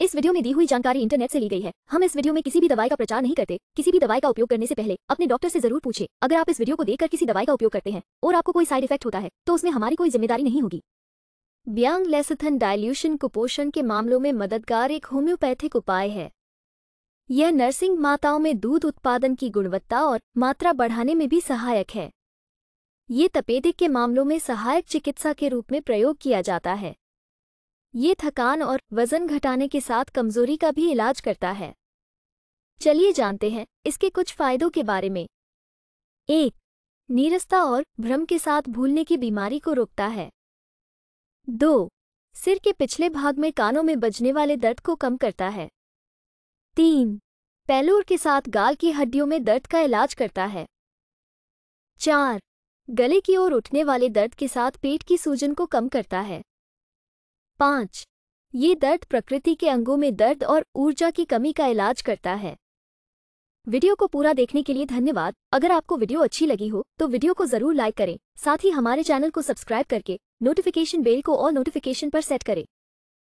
इस वीडियो में दी हुई जानकारी इंटरनेट से ली गई है। हम इस वीडियो में किसी भी दवाई का प्रचार नहीं करते। किसी भी दवाई का उपयोग करने से पहले अपने डॉक्टर से ज़रूर पूछे। अगर आप इस वीडियो को देखकर किसी दवाई का उपयोग करते हैं और आपको कोई साइड इफ़ेक्ट होता है तो उसमें हमारी कोई ज़िम्मेदारी नहीं होगी। ब्यांग लेसथन डायल्यूशन कुपोषण के मामलों में मददगार एक होम्योपैथिक उपाय है। यह नर्सिंग माताओं में दूध उत्पादन की गुणवत्ता और मात्रा बढ़ाने में भी सहायक है। ये तपेदिक के मामलों में सहायक चिकित्सा के रूप में प्रयोग किया जाता है। ये थकान और वज़न घटाने के साथ कमज़ोरी का भी इलाज करता है। चलिए जानते हैं इसके कुछ फायदों के बारे में। एक, नीरसता और भ्रम के साथ भूलने की बीमारी को रोकता है। दो, सिर के पिछले भाग में कानों में बजने वाले दर्द को कम करता है। तीन, पैलोर के साथ गाल की हड्डियों में दर्द का इलाज करता है। चार, गले की ओर उठने वाले दर्द के साथ पेट की सूजन को कम करता है। पाँच। ये दर्द प्रकृति के अंगों में दर्द और ऊर्जा की कमी का इलाज करता है। वीडियो को पूरा देखने के लिए धन्यवाद। अगर आपको वीडियो अच्छी लगी हो तो वीडियो को ज़रूर लाइक करें। साथ ही हमारे चैनल को सब्सक्राइब करके, नोटिफिकेशन बेल को और नोटिफिकेशन पर सेट करें।